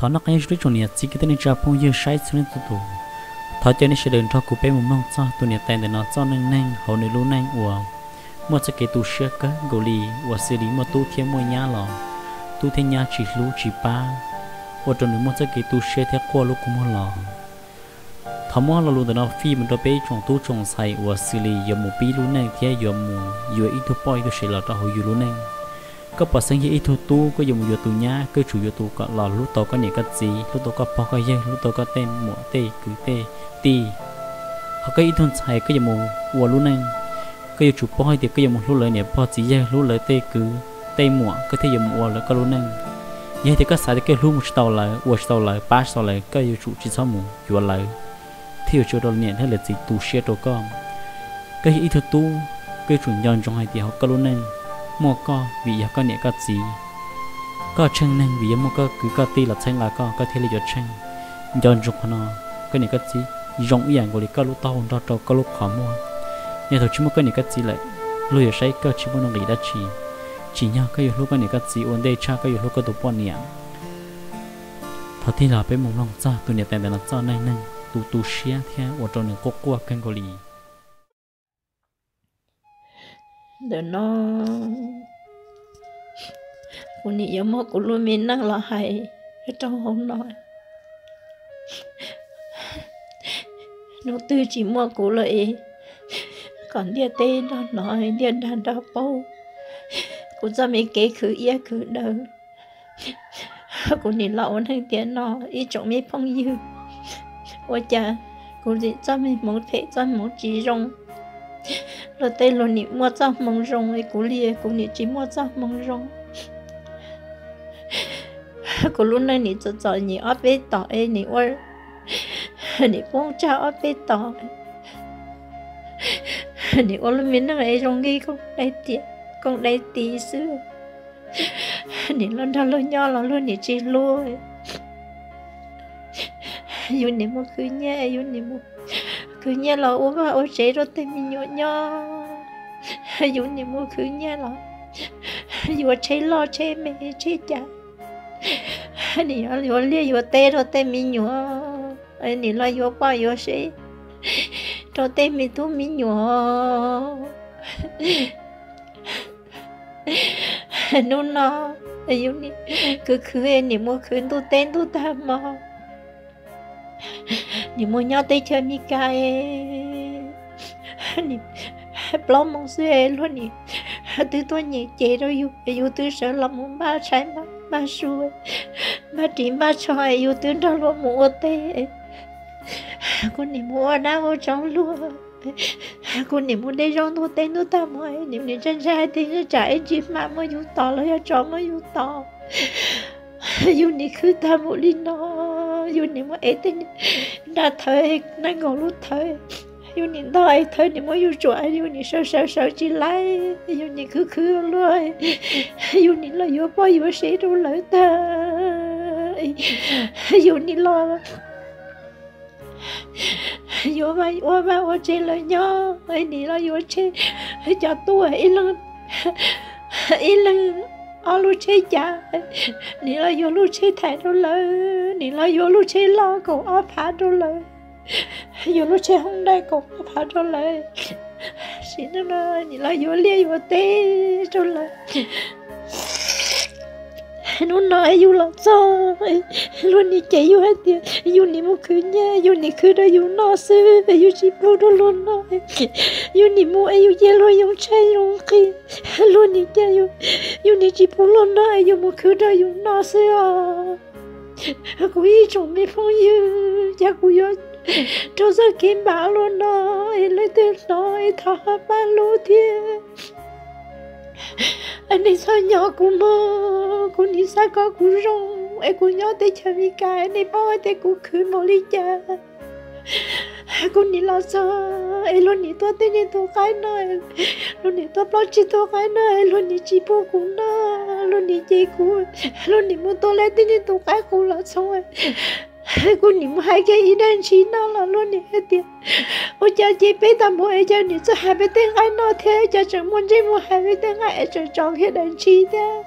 thọ nó cái rủi trong nhà chỉ cái tên cha phong như sai xuống tụ tụ thọ cho nên sẽ đơn cho cụ bé một mong cho tụ nhà tên để nó cho nang nang hậu nên luôn nang ủa mua cho cái tụ xe cái gồ lì ủa xử lý mà tu thêm mua nhà lò tu thêm nhà chỉ lú chỉ ba ủa trong nữa mua cho cái tụ xe theo qua lúc cũng mua lò thọ mua lò luôn để nó phi mình cho bé trong tu trong sai ủa xử lý giờ một bí luôn nang theo giờ một giờ ít thôi bôi tu sẽ là cho hồi có thu tu có dùng vừa tu nhá cứ chủ vừa tu có lò lúc to có những cái gì, lúc tổ có bao cái gì lúc tổ có tên mỏ tê cứ tê tì họ cái ít thôn xài cứ dùng một vừa lúc này. Dùng chủ bao thì cứ dùng một lúc lợi nè bao chỉ gì lúc lợi tê cứ tê mỏ cứ thế dùng vừa lợi có lúc này vậy thì có xài thì cái lúc một tàu lợi vừa tàu lợi ba tàu lợi cứ dùng chủ chỉ số một vừa lợi thiếu chỗ đồ nè thế là gì tu xe đồ con. Cái ít thu tu, cái chủ nhân trong hai thì họ có lúc này mua co vì có nhẹ có gì có chân nên vì mua có cứ có ti là chân là có có thể là chân dọn dục nó có nhẹ có gì dùng yên ảnh của có lúc tao đó cho có lúc khó mua. Nhà thầu chỉ mua có nhẹ có gì lại lúc giờ say có chỉ muốn nó nghĩ đã chỉ chỉ nhau có nhiều lúc có nhẹ có gì ổn đây cha có nhiều lúc có đủ bọn nhẹ thật thì là bên mông lòng cha tụi nhẹ tiền tiền là cha này nên tu tu xia theo ở trong những quốc quốc kênh của lì. Để nó cô nhị giống một cô luôn mình năng là hay ở trong hôm nói nó tư chỉ mua cô lợi còn địa tê nó nói dia đàn đó bao cô ra mấy cái khứ ia khứ đầu cô nhị lão nên tiền nó ít chỗ mấy phong dư. Ôi cha cô chỉ cho mình một thể, cho một chỉ rong rồi tên lo nị mua cho mong rong ấy cú lia cú nị chỉ mua cho mong rong cú lúc này nị cho cho nị ở bên tỏ ấy nị ơi. Nị phong cha ở bên tỏ. Nị lúc mình miếng ấy rong ghi không? Đây tiệt con đây tí xưa nị lần đầu lần nhỏ là luôn nị chỉ luôn yêu nị mua cứ nhẹ yêu nị mua cứ nhẹ là ô ba ô chế rồi tên mình nhỏ nhỏ dù ni mua khứ nhẹ là dù chế lo chế mẹ chế cha ni ở dù lia, dù tê rồi tê mi nhỏ anh ni lo dù ba dù chế rồi tê mi tu mi nhỏ nó nó dù ni cứ khứ anh ni mua khứ tu tên tu ta mà ni mua nhau tê chơi mi cái ni bỏ mong xe luôn nè từ tôi nhẹ chế rồi yêu yêu từ sợ làm muốn ba trái ba ba xuôi. Ba chỉ ba cho yêu từ đó luôn mua tê. Con niệm mua đâu trong luôn. Con niệm mua đây trong tôi tên tôi ta mới niệm niệm chân trai thì nó chạy chim mà mới yêu to rồi cho mới yêu to. Yêu niệm cứ ta một đi nó yêu niệm mua ấy tên đã thời nó ngồi lúc thời yêu nhị đòi thôi nhị mỗi yêu chùa yêu nhị sợ sợ sợ chỉ lấy. Yêu nhị cứ cứ rồi yêu nhị là yêu bao yêu sĩ đâu lỡ ta yêu nhị lo yêu mà yêu mà yêu chỉ là nhớ ai nhị là yêu chỉ cho tôi ít lần ít lần ở lu chế cha nhị là yêu lu chế thẻ đâu lỡ. Nhị là yêu lu chế lo cũng ở phá đâu lỡ yo xin nói yêu là sao, luôn đi chạy yêu hết tiền. Yêu ni mua cứ nha yêu ni cứ đó yêu nó sư yêu chỉ mua đó luôn nó yêu ni mua yêu ye lo yêu chơi yêu khi. Luôn đi chạy yêu yêu ni chỉ mua luôn nó yêu mua cứ đó yêu nó sư à cô ý chồng mi phong yêu cha yêu cho giờ kim bảo luôn nói, lấy tiền nói thọ ba lô thiên anh đi sao nhỏ cũng mơ cũng đi sao có cũng rong em cũng nhỏ tới chơi mi cái anh đi bao tới cũng cứ một ly cha cũng đi lo sao em luôn đi tôi tới đi tôi cái nói luôn đi tôi lo chỉ tôi cái nói luôn đi chỉ bố cũng nói luôn đi chơi cũng luôn đi muốn tôi lấy tới đi tôi cái cũng là xong cô niệm hai cái ý đang chỉ nó là luôn nè hết tiền. Ôi cha, chị bé ta mua ai cha niệm cho hai bé tên ai nó thế? Cha chẳng muốn chị mua hai bé tên ai cho chọn cái đang chỉ thế.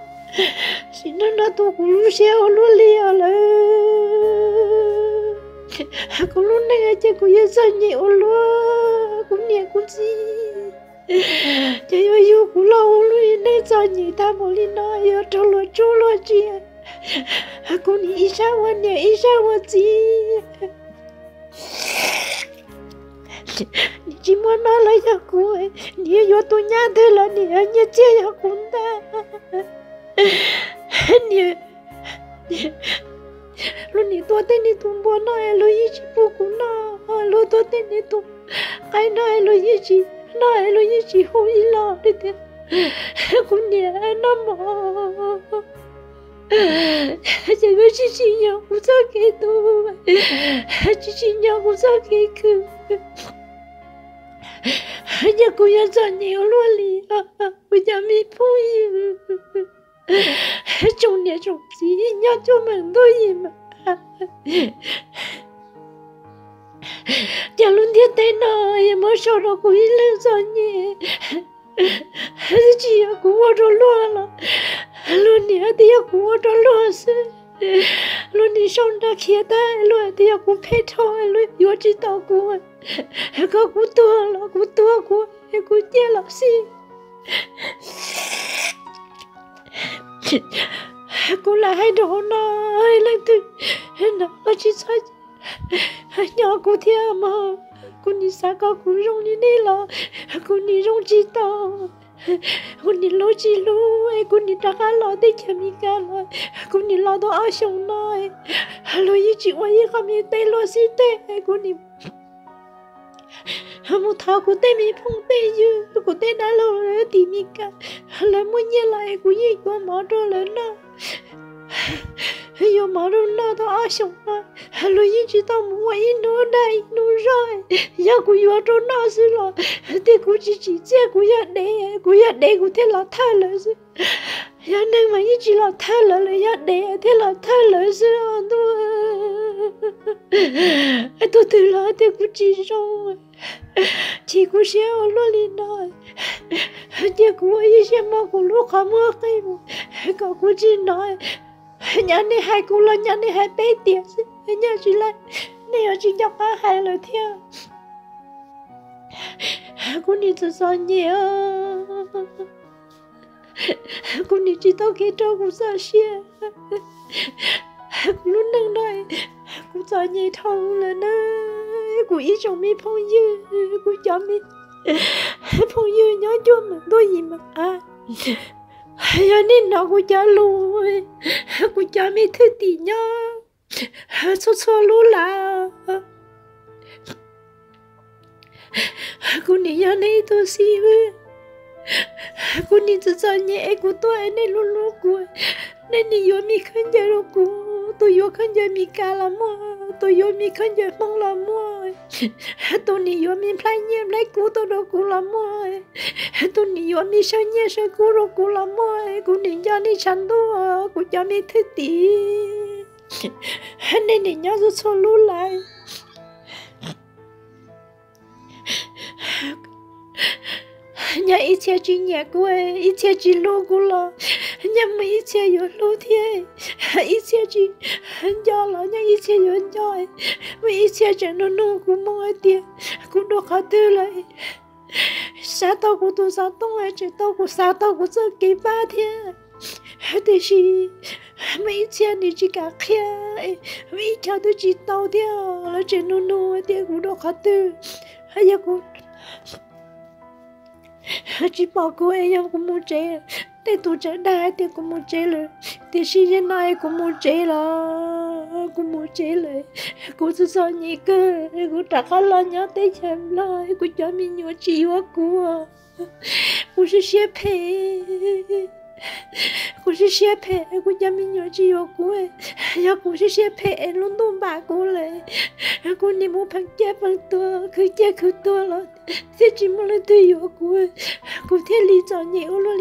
Xin nó nó tôi cũng lúc xíu lúc liều rồi cũng lúc này chị cũng yên sao nhiều luôn cũng nhẹ cũng gì chị yêu yêu cũng lâu luôn nên sao nhỉ ta một lần nữa yêu cho lo chú lo chị cũng đi sao mà nhẹ đi sao mà gì chỉ muốn nói lại cho cô ấy nếu yêu tôi nhá thế là nếu như chơi cho ni to te ni tum bo na lo yi chi pu ku na lo to te ni tum kai na lo yi chi na lo yi chi ho yi la de te ku ni na mo chỉ có chỉ chỉ nhau cũng sao cái tu chỉ chỉ nhau cũng sao cái cứ nhà cô nhà sao nhiều luôn li bây giờ mi phu trong nhà trong gì nhà cho mình thôi gì mà chả luôn thiết thế nào em mới sau đó cũng ít lên rồi nhỉ chị cũng ở đó luôn là luôn nhỉ thì cũng ở đó luôn chứ luôn đi xong đã kia ta luôn thì cũng phải thôi, luôn yo chỉ tao cũng có cũng tua là cũng tua cũng cũng chia là gì? Cô là hai đồ nó hai lần thứ nó chỉ sai nhỏ cô thia mà cô đi xa có cô rong đi đi là cô đi rong chỉ tao cô lo chỉ lo cô e, kuni taka lo để chami ka lo e, cô lo do a shong sông e. Lo yi chỉ wa yi không ý tay lo si te cô kuni. Mu tha ku te mi phong te yu, ku te na lo rồi thì mi cả là muốn nhớ lại to gì na mỏ đồ lớn đó yo mà đồ nó đó ở sống mà lo ý chỉ tao muốn quay nó đây nó rồi ya của yo đồ nó xí lo thì của chỉ chỉ chế của ya để của ya để của thế là thay lời xí ya nên mà ý chỉ là thay lời là ya để thế là thay lời xí thôi tôi từ là thì cũng chỉ rồi chỉ có xe ở lo lên nói chỉ có ý xe mà có lúc không mơ cái mà có cũng chỉ nói nhà này hai cô là nhà này hai bé tiền nhà chị là này chị cho cả hai lời theo cô đi cho sao nhiều cô đi chỉ tao kia cho cũng sao xe lúc nâng nói cô cho nhị thông là nè cô ý chồng mi phong dư, cô cho mi. Phong dư nhớ cho mà, tôi gì mà à giờ nên nó của cha lui, của cha mi thứ tỷ nhá. Số số lú là của nghĩ giờ này tôi xí với cô nhìn từ giờ nhẹ của tôi nên luôn luôn của. Nên đi vô mi khăn giờ đâu của. Tôi vô khăn giờ mi cả là mua tôi vô mi khăn giờ mong là mua tôi đi vô mi phải nhẹ lấy cú tôi đâu cú làm mồi tôi đi vô mi sao nhẹ sao cú đâu cú làm mồi cú đi cho đi chăn tôi cú cho mi thứ tí nên đi nhớ rồi số lú lại nhà ít chia chỉ nhà của em ít chia chỉ lô của lo nhà mà ít chia yo lô thiệt thế ít chia chỉ do lo nhà ít chia yo do mà ít chia chỉ nó nó cũng mong ai tiền, cũng được cả tư lại sao tao cũng tôi sao tao ai chỉ tao cũng sao tao cũng rất kỳ ba thế thế thì mấy chia này chỉ cả kia mấy chia tôi chỉ tao theo là chỉ nó nó thì cũng được cả tư. Hay là cũng, chỉ bảo cô ấy em cũng muốn chơi để tôi chơi đại thì cũng muốn chơi rồi thì sinh nhân này cũng muốn chơi là cũng muốn chơi rồi cũng sẽ sao nhỉ cơ cũng trả cả lo nhớ tới chém lại cũng cho mình nhớ chỉ hoa của. Cũng sẽ xếp phê cũng sẽ xếp phê cũng cho mình nhớ chỉ hoa của. Ya cũng sẽ xếp phê, luôn tung bà cô lại cũng đi mua phăng chế phăng tua cứ chế cứ tua là thế chỉ muốn lên tôi yêu cô cũng thế lý do nhiều luôn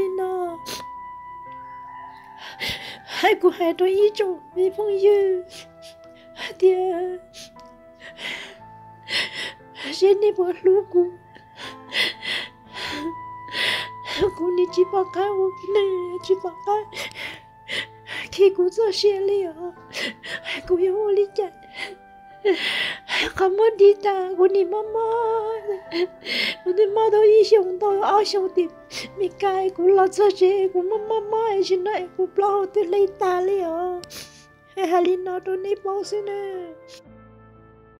lên nó hai cô hai đôi ý chung vì phong yêu thì sẽ đi bỏ lũ cô cô đi chỉ bảo cái cô này chỉ bảo cái khi cô ra xe liền cô yêu lý chạy không muốn đi ta của ni mama của ni mama đâu đi xong đâu ở xong tìm mi cái của lo cho chị của mama mai chị này của bao từ lấy ta liền hay là nó đâu đi bao xin nè